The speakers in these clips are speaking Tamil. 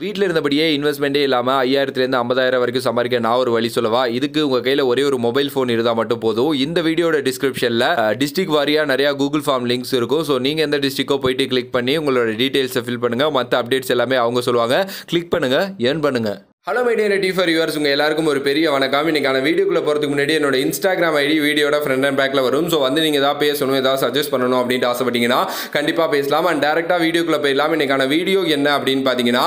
வீட்டில் இருந்தபடியே இன்வெஸ்ட்மெண்ட்டே இல்லாமல் ஐயாயிரத்துலேருந்து ஐம்பதாயிரம் வரைக்கும் சம்பாதிக்க நான் ஒரு வழி சொல்லவா? இதுக்கு உங்கள் கையில் ஒரே ஒரு மொபைல் ஃபோன் இருந்தால் மட்டும் போதும். இந்த வீடியோட டிஸ்கிரிப்ஷனில் டிஸ்ட்ரிக் வாரியாக நிறையா கூகுள் ஃபார்ம் லிங்க்ஸ் இருக்கும். ஸோ நீங்கள் எந்த டிஸ்ட்ரிக்கோ போயிட்டு கிளிக் பண்ணி உங்களோட டீட்டெயில்ஸை ஃபில் பண்ணுங்கள் மற்ற அப்டேட்ஸ் எல்லாமே அவங்க சொல்லுவாங்க. கிளிக் பண்ணுங்கள் ஏர்ன் பண்ணுங்கள் hello media ready for yours உங்கள் எல்லாருக்கும் ஒரு பெரிய வணக்கம். இன்னைக்கான வீடியோக்குள்ளே போகிறதுக்கு முன்னாடி என்னோட இன்ஸ்டாகிராம் ஐடி வீடியோட ஃப்ரெண்ட் அண்ட் பேக்கில் வரும். ஸோ வந்து நீங்கள் ஏதாவது பேசணும் ஏதாவது சஜஸ்ட் பண்ணணும் அப்படின்ட்டு ஆசைப்பட்டீங்கன்னா கண்டிப்பாக பேசலாம். அண்ட் டேரெக்டாக வீடியோக்குள்ளே போயிடலாம். இன்னைக்கான வீடியோ என்ன அப்படின்னு பார்த்தீங்கன்னா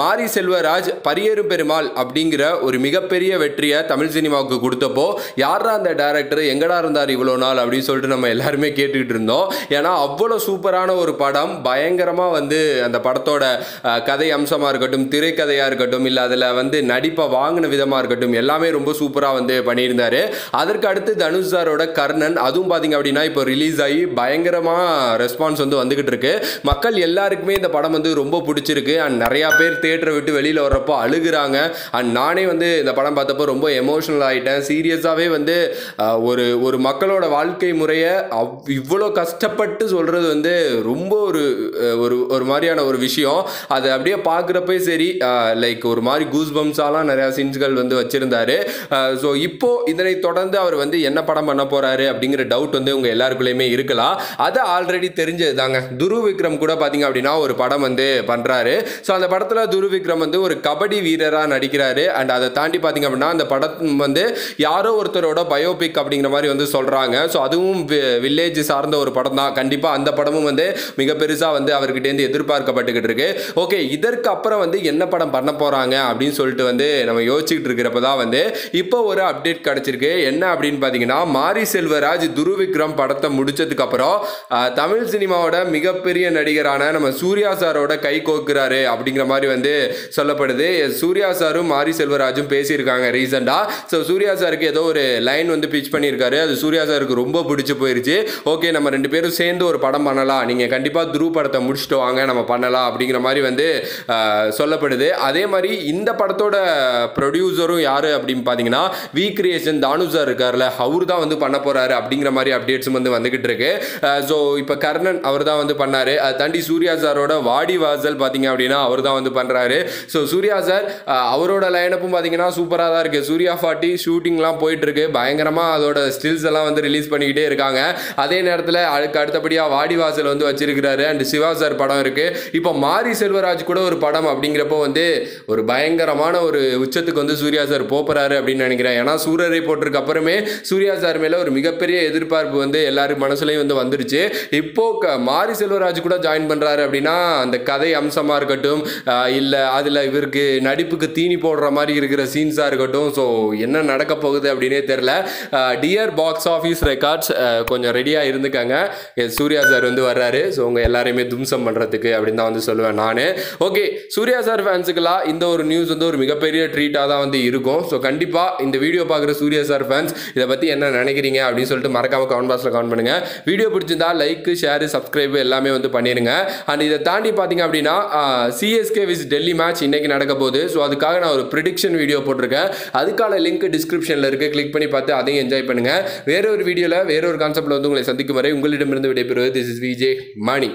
மாரி செல்வராஜ் பரியேறும் பெருமாள் அப்படிங்கிற ஒரு மிகப்பெரிய வெற்றியை தமிழ் சினிமாவுக்கு கொடுத்தப்போ யாரா அந்த டேரக்டர் எங்கடா இருந்தார் இவ்வளோ நாள் அப்படின்னு சொல்லிட்டு நம்ம எல்லாருமே கேட்டுக்கிட்டு இருந்தோம். ஏன்னா அவ்வளோ சூப்பரான ஒரு படம். பயங்கரமாக வந்து அந்த படத்தோட கதை அம்சமாக இருக்கட்டும் திரைக்கதையாக இருக்கட்டும் இல்லை அதில் வந்து நடிப்பை வாங்கின விதமாக இருக்கட்டும் எல்லாமே ரொம்ப சூப்பராக வந்து பண்ணியிருந்தார். அதற்கு அடுத்து தனுஷ் சாரோட கர்ணன் அதுவும் பார்த்தீங்க அப்படின்னா இப்போ ரிலீஸ் ஆகி பயங்கரமாக ரெஸ்பான்ஸ் வந்து வந்துக்கிட்டு இருக்கு. மக்கள் எல்லாருக்குமே இந்த படம் வந்து ரொம்ப பிடிச்சிருக்கு. அண்ட் நிறையா பேர் தேட்டரை விட்டு வெளியில் வர்றப்போ அழுகுறாங்க. அண்ட் நானே வந்து இந்த படம் பார்த்தப்போ ரொம்ப எமோஷனல் ஆகிட்டேன் சீரியஸாகவே வந்து ஒரு ஒரு மக்களோட வாழ்க்கை முறையை அவ் இவ்வளோ கஷ்டப்பட்டு சொல்கிறது வந்து ரொம்ப ஒரு ஒரு ஒரு மாதிரியான ஒரு விஷயம். அதை அப்படியே பார்க்குறப்பே சரி லைக் ஒரு மாதிரி கூஸ் பம்ஸாலாம் நிறையா சீன்ஸ்கள் வந்து வச்சுருந்தாரு. ஸோ இப்போ இதனை தொடர்ந்து அவர் வந்து என்ன படம் பண்ண போகிறாரு அப்படிங்கிற டவுட் வந்து உங்கள் எல்லாருக்குள்ளேயுமே இருக்கலாம். அது ஆல்ரெடி தெரிஞ்சது தாங்க துரு விக்ரம் கூட பார்த்தீங்க அப்படின்னா ஒரு படம் வந்து பண்ணுறாரு ஸோ அந்த படத்தில் துரு விக்ரம் வந்து ஒரு கபடி வீரராக நடிக்கிறாரு. அண்ட் அதை தாண்டி பார்த்தீங்க அப்படின்னா அந்த படம் வந்து யாரோ ஒருத்தரோட பயோபிக் அப்படிங்கிற மாதிரி வந்து சொல்கிறாங்க ஸோ அதுவும் வில்லேஜ் சார்ந்த ஒரு படம் தான். கண்டிப்பாக அந்த படமும் வந்து மிக பெருசாக வந்து அவர்கிட்டேருந்து எதிர்பார்க்கப்பட்டுக்கிட்டு இருக்கு. ஓகே இதற்கு அப்புறம் வந்து என்ன படம் பண்ண போகிறாங்க அப்படின்னு சொல்லிட்டு வந்து நம்ம யோசிச்சுட்டு இருக்கிறப்ப தான் வந்து இப்போ ஒரு அப்டேட் கிடச்சிருக்கு. என்ன அப்படின்னு பார்த்தீங்கன்னா மாரி செல்வராஜ் துருவிக்ரம் படத்தை முடிச்சதுக்கப்புறம் தமிழ் சினிமாவோட மிகப்பெரிய நடிகரான நம்ம சூர்யா சாரோட கை கோக்குறாரு அப்படிங்கிற மாதிரி வந்து சொல்லப்படுது. சூர்யா சாரும் மாரி செல்வராஜும் பேசியிருக்காங்க ரீசெண்டாக ஸோ சூர்யா சாருக்கு ஏதோ ஒரு லைன் வந்து பிச் பண்ணியிருக்காரு. அது சூர்யா சாருக்கு ரொம்ப பிடிச்சி போயிருச்சு. ஓகே நம்ம ரெண்டு பேரும் சேர்ந்து ஒரு படம் பண்ணலாம். நீங்கள் கண்டிப்பாக துருவ படத்தை முடிச்சுட்டு வாங்க நம்ம பண்ணலாம் அப்படிங்கிற மாதிரி வந்து சொல்லப்படுது. அதே மாதிரி இந்த படத்தோட ப்ரொடியூசரும் யார் அப்படின்னு பார்த்தீங்கன்னா வி கிரியேஷன் தானு சார் இருக்கார்ல அவர் தான் வந்து பண்ண போகிறாரு அப்படிங்கிற மாதிரி அப்டேட்ஸும் வந்து வந்துகிட்டு இருக்கு. ஸோ இப்போ கர்ணன் அவர் தான் வந்து பண்ணார். அதை தாண்டி சூர்யா சாரோட வாடி வாசல் பார்த்தீங்க அப்படின்னா அவர் தான் வந்து பண்ணுறாரு ஸோ சூர்யா சார் அவரோட லைனப்பும் பார்த்தீங்கன்னா சூப்பராக தான் இருக்குது சூர்யா ஃபார்ட்டி ஷூட்டிங்லாம் போயிட்டுருக்கு. பயங்கரமாக அதோட ஸ்டில்ஸ் எல்லாம் வந்து ரிலீஸ் பண்ணிக்கிட்டே இருக்காங்க. அதே நேரத்தில் அதுக்கு அடுத்தபடியாக வாடி வாசல் வந்து வச்சிருக்கிறாரு. அண்ட் சிவா சார் படம் இருக்குது இப்போ மாரி செல்வராஜ் கூட ஒரு படம் அப்படிங்கிறப்போ வந்து ஒரு பயங்கரமான ஒரு உச்சத்துக்கு வந்து சூர்யா சார் போகிறாரு அப்படின்னு நினைக்கிறேன். ஏன்னா சூரரை போட்டிருக்க அப்புறமே சூர்யா சார் மேலே ஒரு மிகப்பெரிய எதிர்பார்ப்பு வந்து எல்லாரும் மனசுலையும் வந்து வந்துருச்சு. இப்போ க- மாரி செல்வராஜ் கூட ஜாயின் பண்ணுறாரு அப்படின்னா அந்த கதை அம்சமாக இருக்கட்டும் இல்லை அதில் இவருக்கு நடிப்புக்கு தீனி போடுற மாதிரி இருக்கிற சீன்ஸாக இருக்கட்டும். ஸோ என்ன நடக்க போகுது அப்படின்னே தெரில டியர் பாக்ஸ் ஆஃபீஸ் ரெக்கார்ட்ஸ் கொஞ்சம் ரெடியாக இருந்துக்காங்க. சூர்யா சார் வந்து வர்றாரு. ஸோ உங்கள் எல்லாரையுமே தும்சம் பண்ணுறதுக்கு அப்படின்னு தான் வந்து சொல்லுவேன் நான். ஓகே சூர்யா சார் ஃபேன்ஸுக்கெல்லாம் இந்த ஒரு நியூஸ் வந்து ஒரு மிகப்பெரிய ட்ரீட்டாக தான் வந்து இருக்கும். ஸோ கண்டிப்பாக இந்த வீடியோ பார்க்குற சூர்யா சார் ஃபேன்ஸ் இதை பற்றி என்ன நினைக்கிறீங்க அப்படின்னு சொல்லிட்டு மறக்காமல் கமெண்ட் பாக்ஸில் கமெண்ட் பண்ணுங்கள் வீடியோ பிடிச்சிருந்தா லைக் ஷேர் சப்ஸ்கிரைப் எல்லாமே வந்து பண்ணிடுங்க அண்ட் இதை தாண்டி பார்த்தீங்க அப்படின்னா சிஎஸ்கே விஸ் டெல்லி மேட்ச் இன்றைக்கி நடக்க போகுது. ஸோ அதுக்காக நான் ஒரு ப்ரிடிக்ஷன் வீடியோ போட்டிருக்கேன். அதுக்கான லிங்க் டிஸ்கிரிப்ஷனில் இருக்குது கிளிக் பண்ணி பார்த்து அதையும் என்ஜாய் பண்ணுங்கள் வேற ஒரு வீடியோவில் வேற ஒரு கான்செப்ட்டில் வந்து உங்களை சந்திக்கும் வரை உங்களிடமிருந்து விடைபெறுவது திஸ் இஸ் விஜே மணி